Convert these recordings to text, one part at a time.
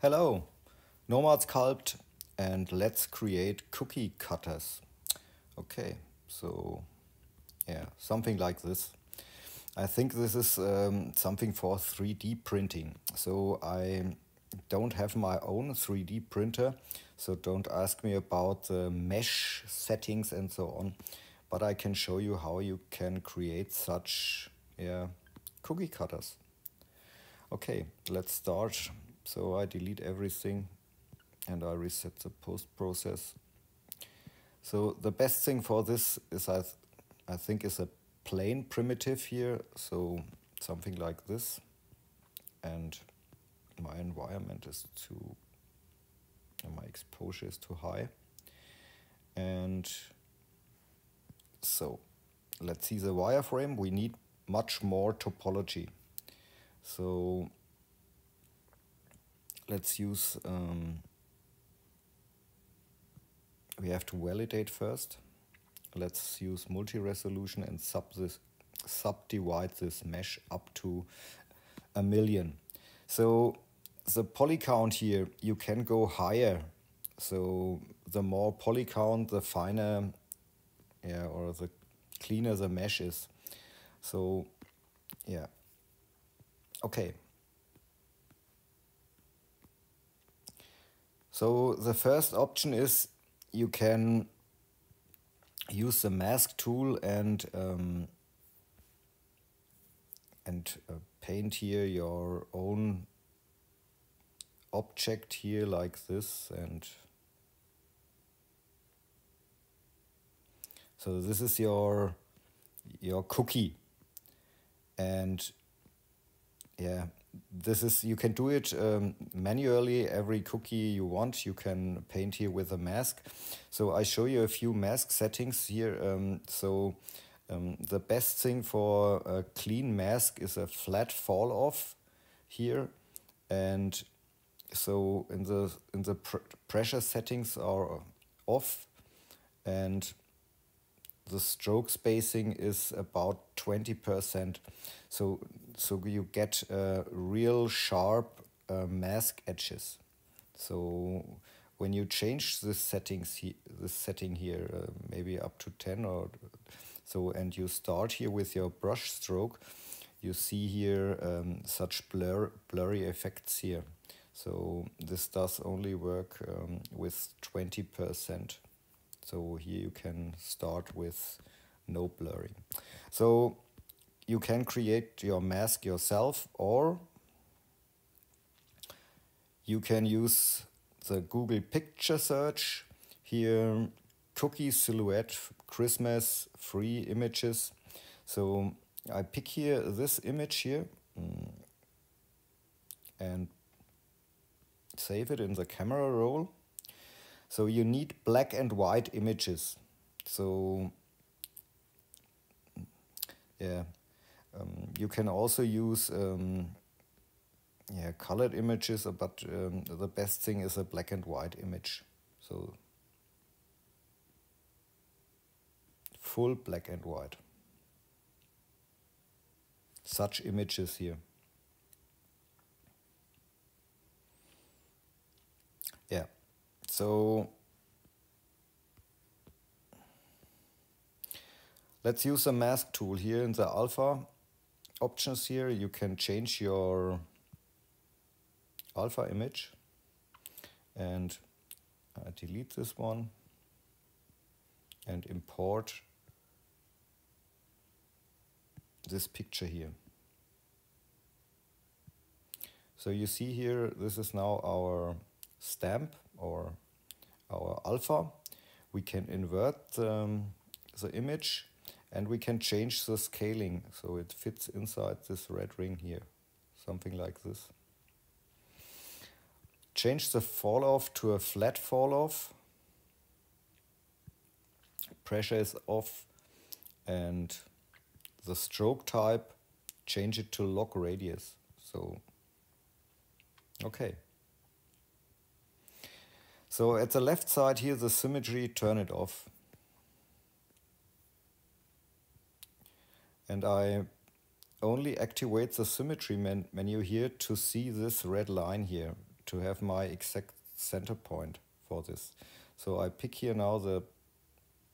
Hello, Nomad Sculpt and let's create cookie cutters. Okay, so yeah, something like this. I think this is um, something for 3D printing. So I don't have my own 3D printer, so don't ask me about the mesh settings and so on. But I can show you how you can create such yeah, cookie cutters. Okay, let's start. So I delete everything and I reset the post process. So the best thing for this is I, th I think is a plain primitive here. So something like this. And my environment is too, and my exposure is too high. And so let's see the wireframe. We need much more topology. So let's use, um, we have to validate first. Let's use multi-resolution and sub this, subdivide this mesh up to a million. So the poly count here, you can go higher. So the more poly count, the finer, yeah, or the cleaner the mesh is. So, yeah. Okay. So the first option is you can use the mask tool and um, and uh, paint here your own object here like this and so this is your your cookie. And yeah this is you can do it um, manually. Every cookie you want you can paint here with a mask. So I show you a few mask settings here. Um, so um, the best thing for a clean mask is a flat fall off here. And so in the in the pr pressure settings are off. And the stroke spacing is about 20% so so you get uh, real sharp uh, mask edges. So when you change the settings he the setting here uh, maybe up to 10 or so and you start here with your brush stroke you see here um, such blur blurry effects here. So this does only work um, with 20%. So here you can start with no blurring. So you can create your mask yourself or you can use the Google picture search here cookie silhouette Christmas free images. So I pick here this image here mm, and save it in the camera roll. So you need black and white images. So yeah, um, you can also use um, yeah colored images, but um, the best thing is a black and white image. So full black and white. Such images here. Yeah. So let's use the mask tool here in the alpha options here. You can change your alpha image and I delete this one and import this picture here. So you see here, this is now our stamp or our alpha, we can invert um, the image and we can change the scaling so it fits inside this red ring here, something like this. Change the fall off to a flat fall off. Pressure is off and the stroke type, change it to lock radius. So, okay. So at the left side here, the symmetry, turn it off. And I only activate the symmetry men menu here to see this red line here, to have my exact center point for this. So I pick here now the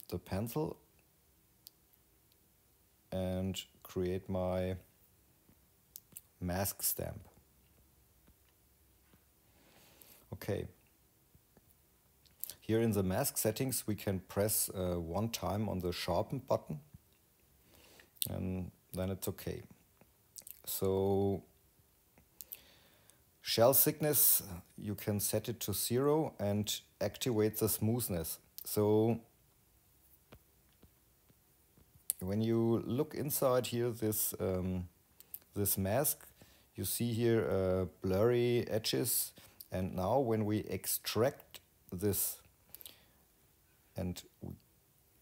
the pencil and create my mask stamp. Okay. Here in the mask settings we can press uh, one time on the sharpen button and then it's okay. So shell thickness you can set it to zero and activate the smoothness. So when you look inside here this um, this mask you see here uh, blurry edges and now when we extract this and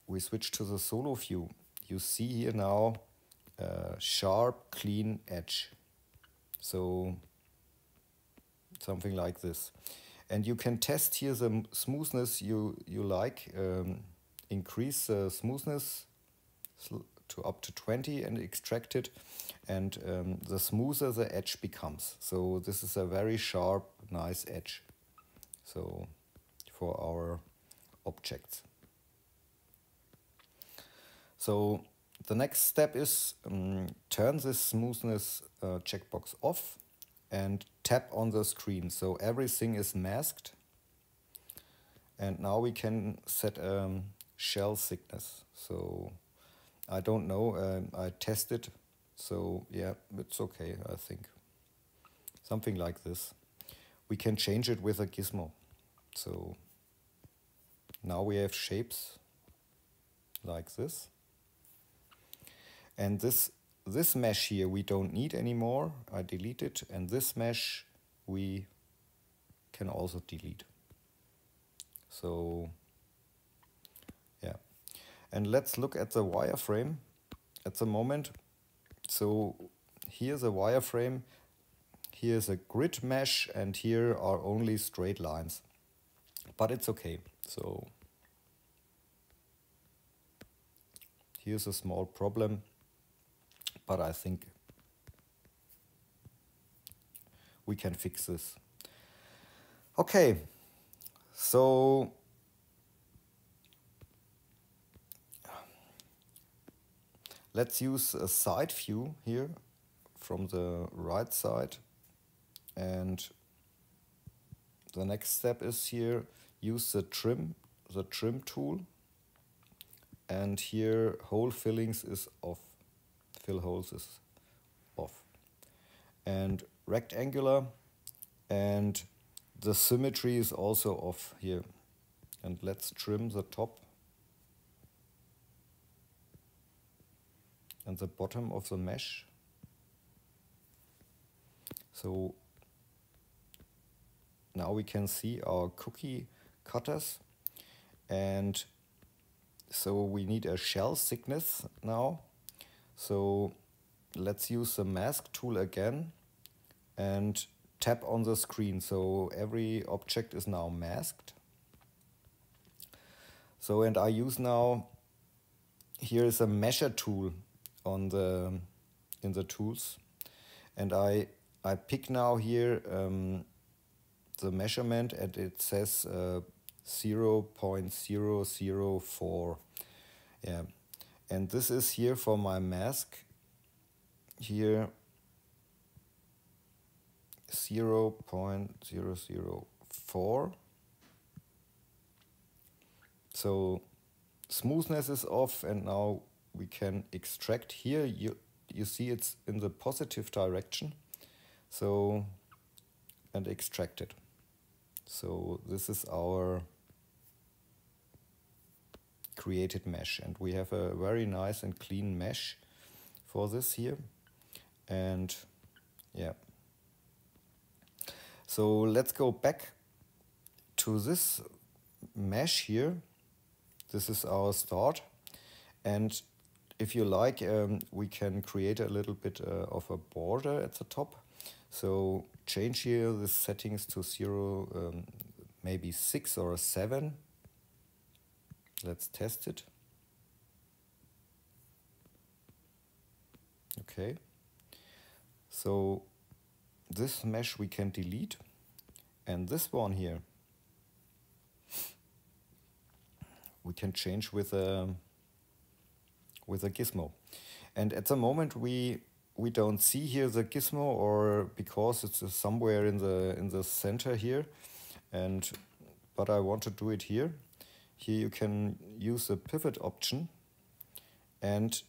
we switch to the solo view. You see here now a sharp clean edge. So something like this. And you can test here the smoothness you you like um, increase the smoothness to up to 20 and extract it and um, the smoother the edge becomes. So this is a very sharp nice edge. So for our objects so the next step is um, turn this smoothness uh, checkbox off and tap on the screen so everything is masked and now we can set um, shell thickness so I don't know. Um, I tested, so yeah, it's okay, I think. Something like this. We can change it with a gizmo. So now we have shapes like this. And this this mesh here we don't need anymore. I delete it and this mesh we can also delete. So yeah. and let's look at the wireframe at the moment. So here's a wireframe, here's a grid mesh, and here are only straight lines. But it's okay. So here's a small problem, but I think we can fix this. Okay, so Let's use a side view here from the right side and the next step is here use the trim the trim tool. And here hole fillings is off. Fill holes is off. And rectangular. And the symmetry is also off here. And let's trim the top. And the bottom of the mesh. So now we can see our cookie cutters and so we need a shell thickness now. So let's use the mask tool again and tap on the screen. So every object is now masked. So and I use now, here is a measure tool on the in the tools and I I pick now here um, the measurement and it says uh, 0 0.004 yeah. And this is here for my mask. Here 0 0.004 so smoothness is off and now we can extract here. You you see it's in the positive direction. So and extract it so this is our created mesh. And we have a very nice and clean mesh for this here. And yeah. So let's go back to this mesh here. This is our start. And if you like, um, we can create a little bit uh, of a border at the top. So change here the settings to zero, um, maybe six or seven. Let's test it. Okay. So this mesh we can delete And this one here, we can change with a with a gizmo. And at the moment we we don't see here the gizmo or because it's somewhere in the in the center here. And but I want to do it here. Here you can use the pivot option and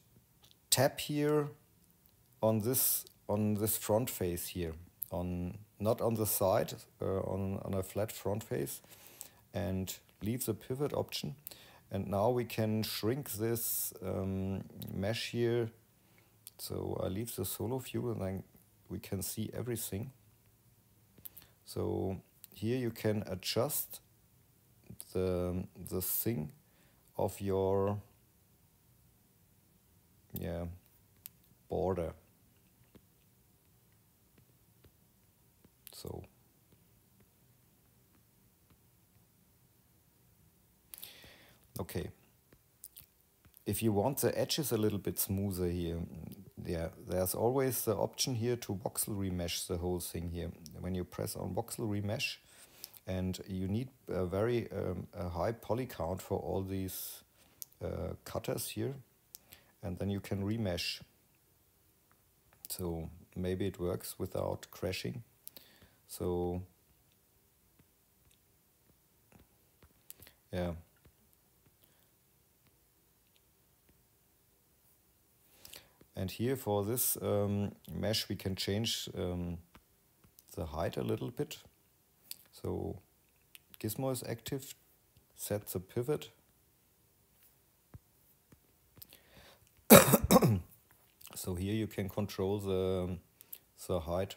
tap here on this on this front face here. On not on the side uh, on, on a flat front face and leave the pivot option. And now we can shrink this um, mesh here so I leave the solo view and then we can see everything. So here you can adjust the, the thing of your yeah border. So okay if you want the edges a little bit smoother here, yeah, there's always the option here to voxel remesh the whole thing here. When you press on voxel remesh, and you need a very um, a high poly count for all these uh, cutters here, and then you can remesh. So maybe it works without crashing. So yeah. And here for this um, mesh we can change um, the height a little bit. So Gizmo is active, set the pivot. so here you can control the, the height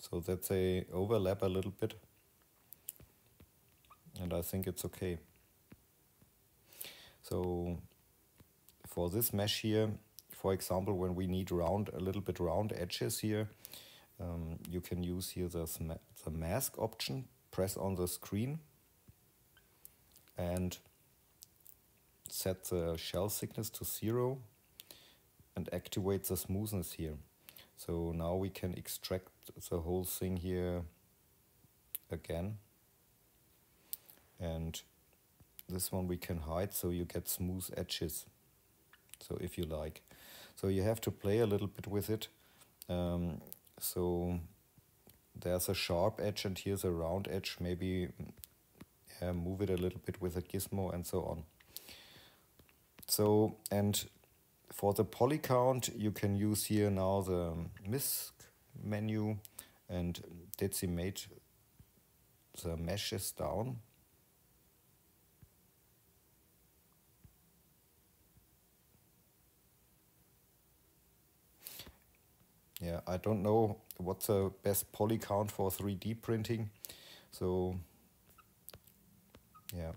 so that they overlap a little bit. And I think it's okay. So for this mesh here, for example, when we need round, a little bit round edges here, um, you can use here the, the mask option, press on the screen and set the shell thickness to zero and activate the smoothness here. So now we can extract the whole thing here again. And this one we can hide so you get smooth edges. So if you like. So you have to play a little bit with it. Um, so there's a sharp edge and here's a round edge. Maybe move it a little bit with a gizmo and so on. So, and for the poly count, you can use here now the MISC menu and decimate the meshes down I don't know what's the best poly count for 3D printing. So, yeah.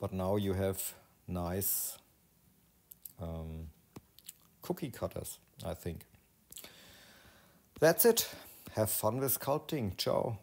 But now you have nice um, cookie cutters, I think. That's it. Have fun with sculpting. Ciao.